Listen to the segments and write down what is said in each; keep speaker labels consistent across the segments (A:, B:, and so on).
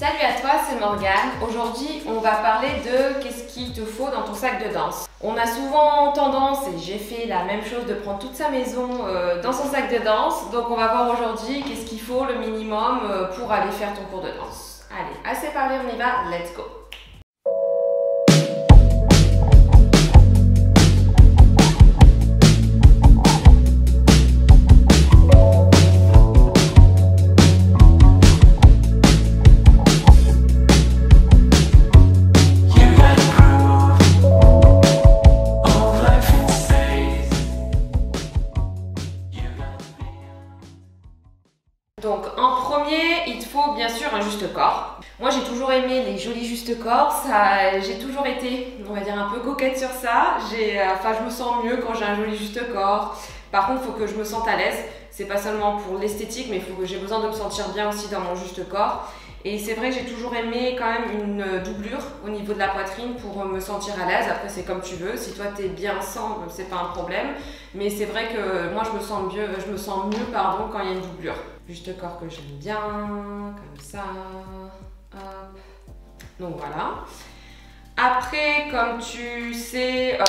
A: Salut à toi, c'est Morgane. Aujourd'hui, on va parler de qu'est-ce qu'il te faut dans ton sac de danse. On a souvent tendance, et j'ai fait la même chose, de prendre toute sa maison euh, dans son sac de danse. Donc on va voir aujourd'hui qu'est-ce qu'il faut le minimum euh, pour aller faire ton cours de danse. Allez, assez parlé, on y va, let's go Donc en premier, il te faut bien sûr un juste corps. Moi j'ai toujours aimé les jolis justes corps, j'ai toujours été, on va dire, un peu coquette sur ça. Euh, enfin, je me sens mieux quand j'ai un joli juste corps. Par contre, il faut que je me sente à l'aise. C'est pas seulement pour l'esthétique, mais il faut que j'ai besoin de me sentir bien aussi dans mon juste corps. Et c'est vrai que j'ai toujours aimé quand même une doublure au niveau de la poitrine pour me sentir à l'aise. Après, c'est comme tu veux. Si toi, tu es bien sans, c'est pas un problème. Mais c'est vrai que moi, je me sens mieux, je me sens mieux pardon, quand il y a une doublure. Juste corps que j'aime bien, comme ça. Hop. Donc voilà. Après, comme tu sais, euh,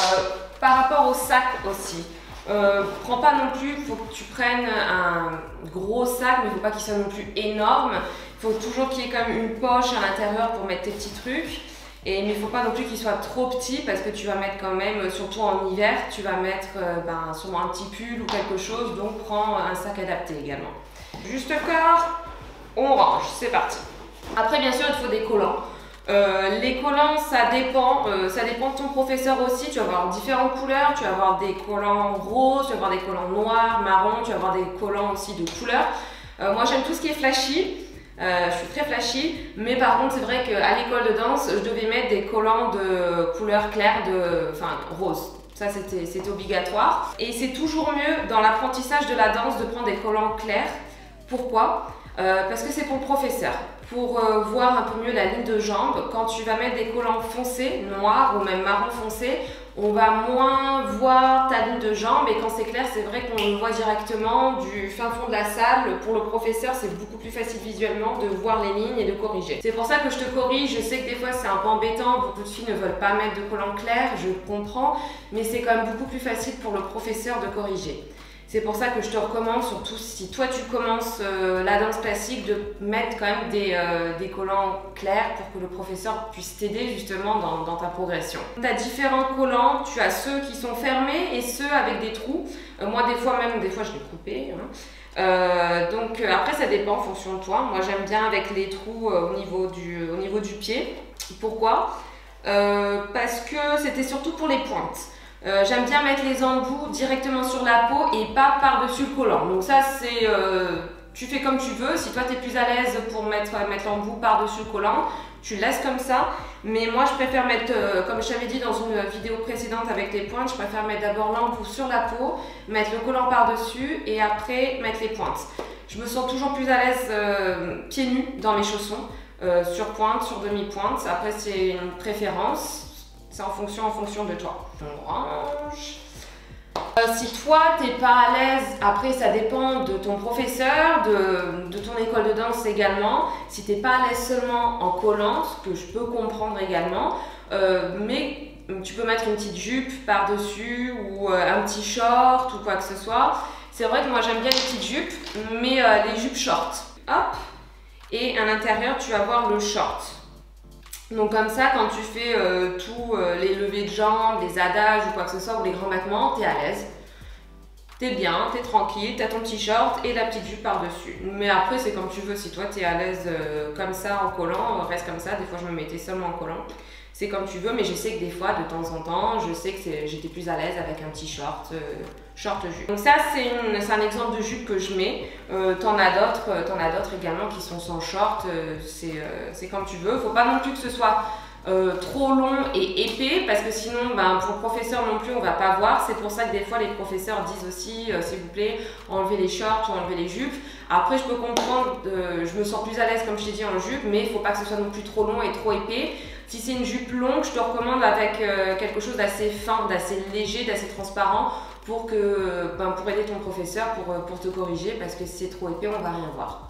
A: par rapport au sac aussi, euh, prends pas non plus, il faut que tu prennes un gros sac, mais il faut pas qu'il soit non plus énorme. Faut toujours qu'il y ait comme une poche à l'intérieur pour mettre tes petits trucs. Et, mais il ne faut pas non plus qu'il soit trop petit parce que tu vas mettre quand même, surtout en hiver, tu vas mettre euh, ben, sûrement un petit pull ou quelque chose. Donc prends un sac adapté également. Juste corps, on range, c'est parti. Après, bien sûr, il te faut des collants. Euh, les collants, ça dépend, euh, ça dépend de ton professeur aussi. Tu vas avoir différentes couleurs, tu vas avoir des collants roses, tu vas avoir des collants noirs, marron, tu vas avoir des collants aussi de couleurs. moi, j'aime tout ce qui est flashy. Je suis très flashy, mais par contre, c'est vrai qu'à l'école de danse, je devais mettre des collants de couleur claire, de, enfin rose. Ça, c'était obligatoire. Et c'est toujours mieux dans l'apprentissage de la danse de prendre des collants clairs pourquoi? Euh, Parce que c'est pour le professeur. Pour euh, voir un peu mieux la ligne de jambe, quand tu vas mettre des collants foncés, noirs ou même marron foncé, on va moins voir ta ligne de jambe et quand c'est clair, c'est vrai qu'on le voit directement du fin fond de la salle. Pour le professeur, c'est beaucoup plus facile visuellement de voir les lignes et de corriger. C'est pour ça que je te corrige. Je sais que des fois, c'est un peu embêtant. Beaucoup de filles ne veulent pas mettre de collants clairs, je comprends, mais c'est quand même beaucoup plus facile pour le professeur de corriger. C'est pour ça que je te recommande, surtout si toi tu commences euh, la danse classique, de mettre quand même des, euh, des collants clairs pour que le professeur puisse t'aider justement dans, ta progression. Tu as différents collants, tu as ceux qui sont fermés et ceux avec des trous. Euh, moi des fois même, des fois je les coupé. Hein. donc après ça dépend en fonction de toi. Moi j'aime bien avec les trous au niveau du pied. Pourquoi? Parce que c'était surtout pour les pointes. Euh, j'aime bien mettre les embouts directement sur la peau et pas par-dessus le collant. Donc ça, c'est... Euh, tu fais comme tu veux. Si toi, tu es plus à l'aise pour mettre, mettre l'embout par-dessus le collant, tu laisses comme ça. Mais moi, je préfère mettre, euh, comme je t'avais dit dans une vidéo précédente avec les pointes, je préfère mettre d'abord l'embout sur la peau, mettre le collant par-dessus et après mettre les pointes. Je me sens toujours plus à l'aise pieds nus dans mes chaussons, sur pointe, sur demi-pointe. Après, c'est une préférence. C'est en fonction, en fonction de toi. Range. Euh, si toi, t'es pas à l'aise, après ça dépend de ton professeur, de, ton école de danse également. Si t'es pas à l'aise seulement en collant, ce que je peux comprendre également, euh, mais tu peux mettre une petite jupe par-dessus ou euh, un petit short ou quoi que ce soit. C'est vrai que moi j'aime bien les petites jupes, mais les jupes short. Hop Et à l'intérieur, tu vas voir le short. Donc comme ça, quand tu fais euh, tous euh, les levées de jambes, les adages ou quoi que ce soit, ou les grands battements, t'es à l'aise. T'es bien, t'es tranquille, t'as ton petit short et la petite jupe par-dessus. Mais après, c'est comme tu veux. Si toi, t'es à l'aise euh, comme ça en collant, reste comme ça. Des fois, je me mettais seulement en collant c'est comme tu veux, mais je sais que des fois, de temps en temps, je sais que j'étais plus à l'aise avec un petit short, euh, short jupe. Donc ça, c'est un exemple de jupe que je mets. Euh, t'en as d'autres, euh, as d'autres également qui sont sans short. c'est comme tu veux. Faut pas non plus que ce soit trop long et épais parce que sinon ben, pour le professeur non plus on va pas voir c'est pour ça que des fois les professeurs disent aussi s'il vous plaît enlevez les shorts ou enlevez les jupes après je peux comprendre je me sens plus à l'aise comme je t'ai dit en jupe mais il faut pas que ce soit non plus trop long et trop épais si c'est une jupe longue, je te recommande avec euh, quelque chose d'assez fin, d'assez léger, d'assez transparent pour, que, ben, aider ton professeur, pour, euh, pour te corriger parce que si c'est trop épais, on va rien voir.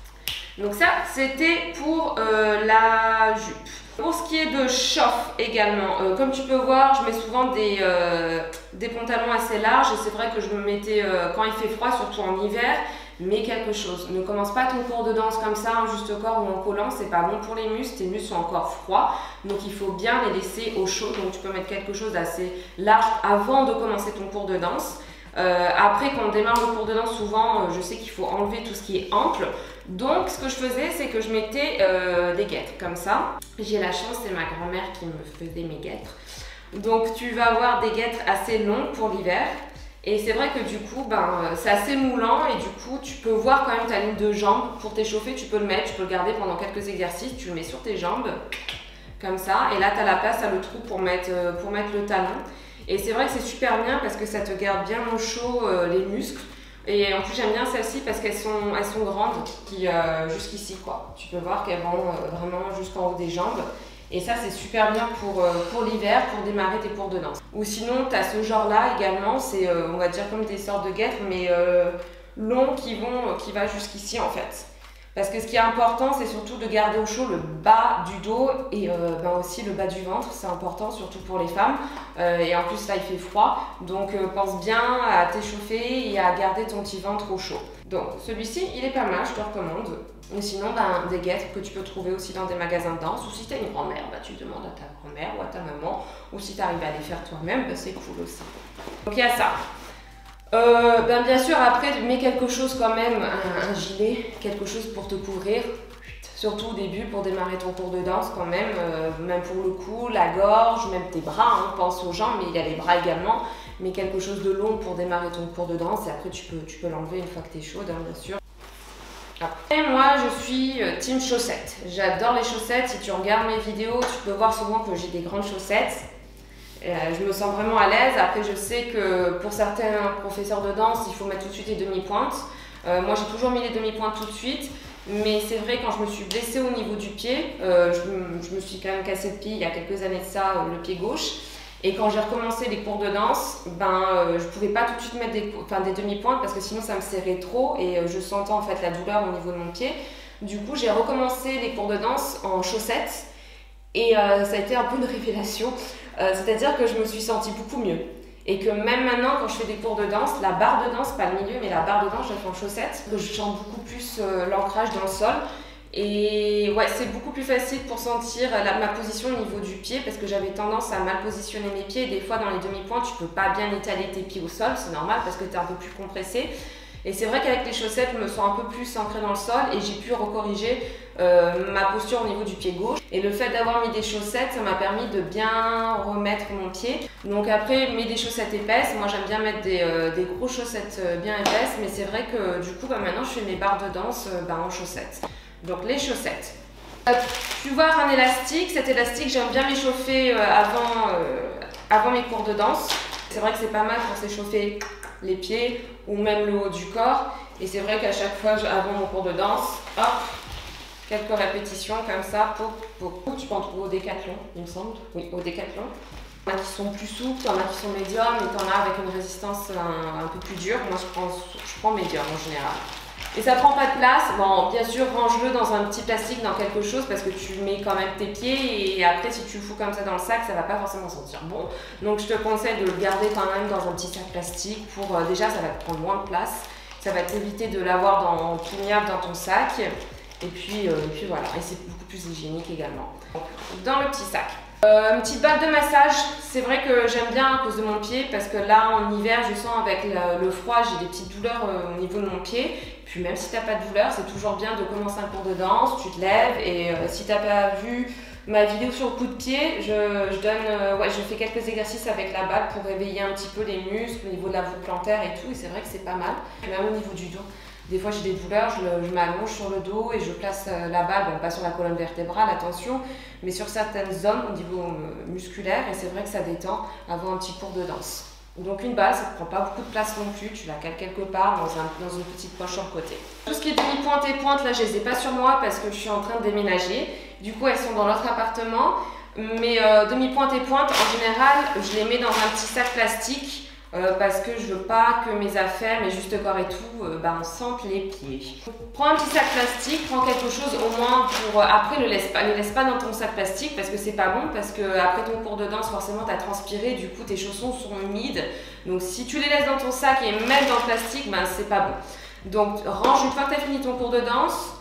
A: Donc ça, c'était pour euh, la jupe. Pour ce qui est de chauffe également, euh, comme tu peux voir, je mets souvent euh, des pantalons assez larges et c'est vrai que je me mettais quand il fait froid, surtout en hiver, mais quelque chose. Ne commence pas ton cours de danse comme ça, en juste corps ou en collant, c'est pas bon pour les muscles, tes muscles sont encore froids, donc il faut bien les laisser au chaud, donc tu peux mettre quelque chose d'assez large avant de commencer ton cours de danse. Euh, après, quand on démarre le cours de danse, souvent, euh, je sais qu'il faut enlever tout ce qui est ample. Donc, ce que je faisais, c'est que je mettais euh, des guêtres comme ça. J'ai la chance, c'est ma grand-mère qui me faisait mes guêtres. Donc, tu vas avoir des guêtres assez longues pour l'hiver. Et c'est vrai que du coup, ben, c'est assez moulant et du coup, tu peux voir quand même ta ligne de jambes. Pour t'échauffer, tu peux le mettre, tu peux le garder pendant quelques exercices. Tu le mets sur tes jambes, comme ça. Et là, tu as la place, tu le trou pour mettre, pour mettre le talon. Et c'est vrai que c'est super bien parce que ça te garde bien au chaud euh, les muscles. Et en plus j'aime bien celles-ci parce qu'elles sont, elles sont grandes, euh, jusqu'ici quoi. Tu peux voir qu'elles vont euh, vraiment jusqu'en haut des jambes. Et ça c'est super bien pour, pour l'hiver, pour démarrer tes cours de danse. Ou sinon tu as ce genre là également, c'est on va dire comme des sortes de guêtres mais longs qui vont qui va jusqu'ici en fait. Parce que ce qui est important, c'est surtout de garder au chaud le bas du dos et euh, ben aussi le bas du ventre. C'est important, surtout pour les femmes. Euh, et en plus, là, il fait froid. Donc, euh, pense bien à t'échauffer et à garder ton petit ventre au chaud. Donc, celui-ci, il est pas mal, je te recommande. Ou sinon, ben, des guêtres que tu peux trouver aussi dans des magasins de danse. Ou si tu as une grand-mère, ben, tu demandes à ta grand-mère ou à ta maman. Ou si tu arrives à les faire toi-même, ben, c'est cool aussi. Donc, il y a ça. Euh, ben bien sûr, après, mets quelque chose quand même, un, gilet, quelque chose pour te couvrir. Surtout au début pour démarrer ton cours de danse quand même, euh, même pour le cou, la gorge, même tes bras, hein, pense aux jambes, mais il y a les bras également. Mais quelque chose de long pour démarrer ton cours de danse et après tu peux, tu peux l'enlever une fois que tu es chaude, hein, bien sûr. Après, moi, je suis euh, team chaussettes. J'adore les chaussettes. Si tu regardes mes vidéos, tu peux voir souvent que j'ai des grandes chaussettes. Euh, je me sens vraiment à l'aise. Après, je sais que pour certains professeurs de danse, il faut mettre tout de suite les demi-pointes. Euh, moi, j'ai toujours mis les demi-pointes tout de suite. Mais c'est vrai, quand je me suis blessée au niveau du pied, euh, je, me suis quand même cassé le pied il y a quelques années de ça, le pied gauche. Et quand j'ai recommencé les cours de danse, ben, je pouvais pas tout de suite mettre des, des demi-pointes parce que sinon ça me serrait trop et je sentais en fait la douleur au niveau de mon pied. Du coup, j'ai recommencé les cours de danse en chaussettes et ça a été un peu une révélation. Euh, c'est-à-dire que je me suis sentie beaucoup mieux. Et que même maintenant, quand je fais des cours de danse, la barre de danse, pas le milieu, mais la barre de danse, je la fais en chaussettes. Je sens beaucoup plus euh, l'ancrage dans le sol. Et ouais, c'est beaucoup plus facile pour sentir ma position au niveau du pied parce que j'avais tendance à mal positionner mes pieds. Des fois, dans les demi-points, tu peux pas bien étaler tes pieds au sol, c'est normal parce que tu es un peu plus compressé. Et c'est vrai qu'avec les chaussettes, je me sens un peu plus ancrée dans le sol et j'ai pu recorriger euh, ma posture au niveau du pied gauche. Et le fait d'avoir mis des chaussettes, ça m'a permis de bien remettre mon pied. Donc après, mets des chaussettes épaisses. Moi, j'aime bien mettre des, euh, grosses chaussettes euh, bien épaisses, mais c'est vrai que du coup, bah, maintenant, je fais mes barres de danse bah, en chaussettes. Donc les chaussettes. Tu vois un élastique. Cet élastique, j'aime bien m'échauffer avant, avant mes cours de danse. C'est vrai que c'est pas mal pour s'échauffer les pieds ou même le haut du corps. Et c'est vrai qu'à chaque fois, avant mon cours de danse, hop, quelques répétitions comme ça, pour, tu peux en trouver au décathlon, il me semble. Oui, au décathlon. Il y en a qui sont plus souples, il y en a qui sont médiums, et il y en a avec une résistance un, peu plus dure. Moi, je prends, je prends médium en général. Et ça prend pas de place. Bon, bien sûr, range-le dans un petit plastique, dans quelque chose, parce que tu mets quand même tes pieds. Et après, si tu le fous comme ça dans le sac, ça va pas forcément sentir bon. Donc, je te conseille de le garder quand même dans un petit sac plastique. Pour euh, déjà, ça va te prendre moins de place. Ça va t'éviter de l'avoir dans tout dans ton sac. Et puis, euh, puis voilà. Et c'est beaucoup plus hygiénique également. dans le petit sac. Euh, une petite balle de massage, c'est vrai que j'aime bien à cause de mon pied parce que là en hiver je sens avec le, froid j'ai des petites douleurs au niveau de mon pied. Puis même si tu n'as pas de douleur, c'est toujours bien de commencer un cours de danse, tu te lèves et euh, si tu n'as pas vu ma vidéo sur le coup de pied, euh, je fais quelques exercices avec la balle pour réveiller un petit peu les muscles au niveau de la voûte plantaire et tout et c'est vrai que c'est pas mal. Même au niveau du dos, des fois j'ai des douleurs, je, m'allonge sur le dos et je place euh, la balle, bon pas sur la colonne vertébrale, attention, mais sur certaines zones au niveau musculaire et c'est vrai que ça détend avant un petit cours de danse. Donc une balle, ça ne prend pas beaucoup de place non plus, tu la cales quelque part dans, dans une petite poche sur le côté. Tout ce qui est demi-pointe et pointe, là je les ai pas sur moi parce que je suis en train de déménager. Du coup elles sont dans l'autre appartement. Mais euh, demi-pointe et pointe, en général, je les mets dans un petit sac plastique euh, parce que je veux pas que mes affaires, mes juste corps et tout, euh, on sente les pieds. Prends un petit sac plastique, prends quelque chose au moins pour... après, ne laisse pas, ne laisse pas dans ton sac plastique parce que c'est pas bon, parce que après ton cours de danse, forcément, tu as transpiré, du coup, tes chaussons sont humides. Donc, si tu les laisses dans ton sac et même dans le plastique, ben, c'est pas bon. Donc, range une fois que tu as fini ton cours de danse,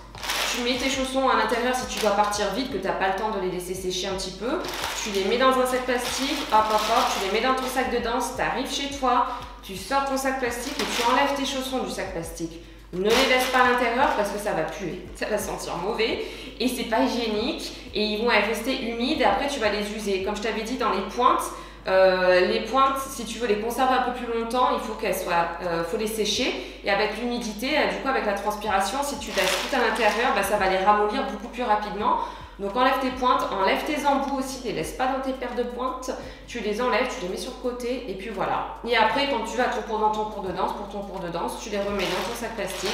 A: tu mets tes chaussons à l'intérieur si tu dois partir vite, que tu n'as pas le temps de les laisser sécher un petit peu. Tu les mets dans un sac plastique, hop hop hop, tu les mets dans ton sac de danse, tu arrives chez toi, tu sors ton sac plastique et tu enlèves tes chaussons du sac plastique. Ne les laisse pas à l'intérieur parce que ça va puer, ça va sentir mauvais et c'est pas hygiénique et ils vont rester humides et après tu vas les user. Comme je t'avais dit dans les pointes, euh, les pointes, si tu veux les conserver un peu plus longtemps, il faut qu'elles soient, euh, faut les sécher. Et avec l'humidité, euh, du coup avec la transpiration, si tu laisses tout à l'intérieur, bah, ça va les ramollir beaucoup plus rapidement. Donc enlève tes pointes, enlève tes embouts aussi, les laisse pas dans tes paires de pointes. Tu les enlèves, tu les mets sur le côté et puis voilà. Et après, quand tu vas dans ton cours de danse, pour ton cours de danse, tu les remets dans ton sac plastique,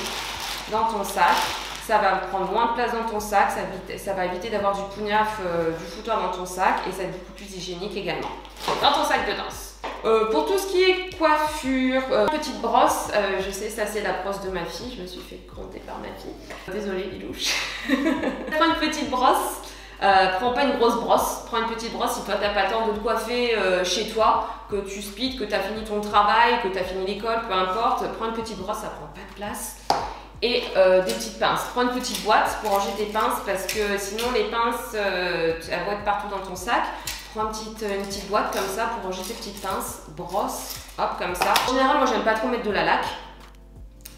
A: dans ton sac ça va prendre moins de place dans ton sac, ça, va éviter d'avoir du pougnaf, du foutoir dans ton sac et ça être beaucoup plus hygiénique également dans ton sac de danse. Euh, pour tout ce qui est coiffure, euh, petite brosse, euh, je sais ça c'est la brosse de ma fille, je me suis fait compter par ma fille. Désolée Lilouche. prends une petite brosse, prends pas une grosse brosse, prends une petite brosse si toi t'as pas le temps de te coiffer chez toi, que tu speed, que tu as fini ton travail, que tu as fini l'école, peu importe, prends une petite brosse, ça prend pas de place. Et des petites pinces. Prends une petite boîte pour ranger tes pinces parce que sinon les pinces, elles vont être partout dans ton sac prends une petite, une petite boîte comme ça pour ranger tes petites pinces, brosse, hop, comme ça. En général, moi, j'aime pas trop mettre de la laque.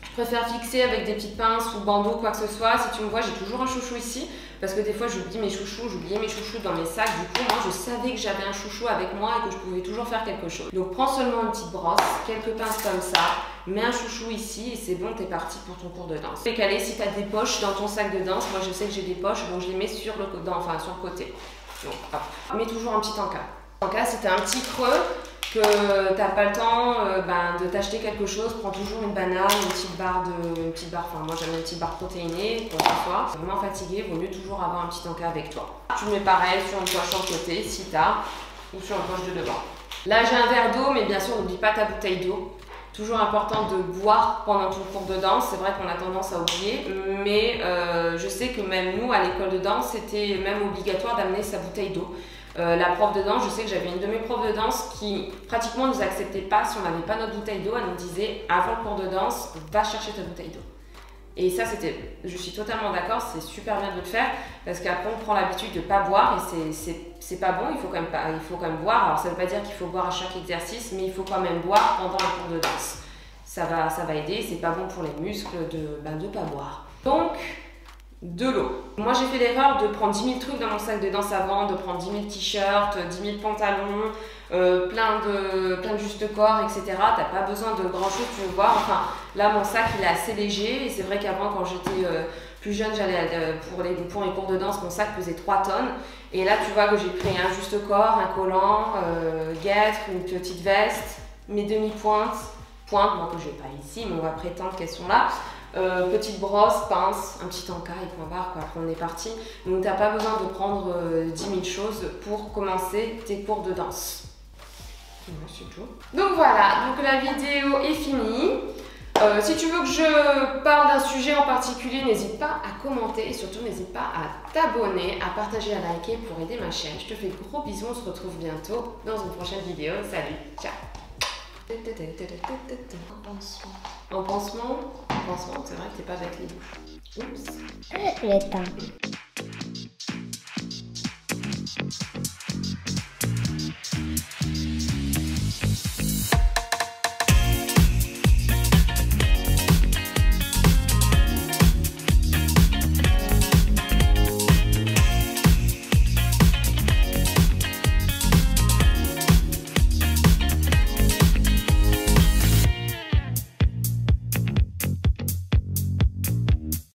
A: Je préfère fixer avec des petites pinces ou bandeaux, quoi que ce soit. Si tu me vois, j'ai toujours un chouchou ici. Parce que des fois, j'oublie mes chouchous, j'oubliais mes chouchous dans mes sacs. Du coup, moi, je savais que j'avais un chouchou avec moi et que je pouvais toujours faire quelque chose. Donc, prends seulement une petite brosse, quelques pinces comme ça, mets un chouchou ici et c'est bon, t'es parti pour ton cours de danse. Décalé, si tu as des poches dans ton sac de danse, moi, je sais que j'ai des poches, donc je les mets sur le, sur le côté. Donc, Mets toujours un petit encas. cas si tu as un petit creux, que tu n'as pas le temps euh, ben, de t'acheter quelque chose, prends toujours une banane, une petite barre de. Une petite barre, enfin moi j'aime une petite barre protéinée pour ce soir. Vraiment fatigué, vaut mieux toujours avoir un petit encas avec toi. Tu mets pareil sur une poche en côté si t'as, ou sur une poche de devant. Là j'ai un verre d'eau, mais bien sûr n'oublie pas ta bouteille d'eau. Toujours important de boire pendant ton cours de danse. C'est vrai qu'on a tendance à oublier, mais euh, je sais que même nous, à l'école de danse, c'était même obligatoire d'amener sa bouteille d'eau. Euh, la prof de danse, je sais que j'avais une de mes profs de danse qui pratiquement nous acceptait pas si on n'avait pas notre bouteille d'eau. Elle nous disait avant le cours de danse, va chercher ta bouteille d'eau. Et ça, c'était, je suis totalement d'accord, c'est super bien de le faire parce qu'après on prend l'habitude de ne pas boire et c'est pas bon, il faut, quand même boire. Alors ça ne veut pas dire qu'il faut boire à chaque exercice, mais il faut quand même boire pendant le cours de danse. Ça va, ça va aider, c'est pas bon pour les muscles de ne ben, pas boire. Donc, de l'eau. Moi j'ai fait l'erreur de prendre 10 000 trucs dans mon sac de danse avant, de prendre 10 000 t-shirts, 10 000 pantalons, euh, plein, de, plein de juste corps, etc. T'as pas besoin de grand chose, veux voir. Enfin, là mon sac il est assez léger et c'est vrai qu'avant quand j'étais euh, plus jeune, j'allais euh, pour les, pour les cours de danse, mon sac pesait 3 tonnes. Et là tu vois que j'ai pris un juste corps, un collant, guêtre, une petite veste, mes demi-pointes, pointes, moi que j'ai pas ici, mais on va prétendre qu'elles sont là. Petite brosse, pince, un petit encas et point barre, quoi. après on est parti. Donc t'as pas besoin de prendre 10 euh, 000 choses pour commencer tes cours de danse. Donc voilà, donc la vidéo est finie. Euh, si tu veux que je parle d'un sujet en particulier, n'hésite pas à commenter et surtout n'hésite pas à t'abonner, à partager, à liker pour aider ma chaîne. Je te fais de gros bisous, on se retrouve bientôt dans une prochaine vidéo. Salut, ciao En pansement. En pansement, en pansement, c'est vrai que t'es pas avec les bouches. Oups. Temps.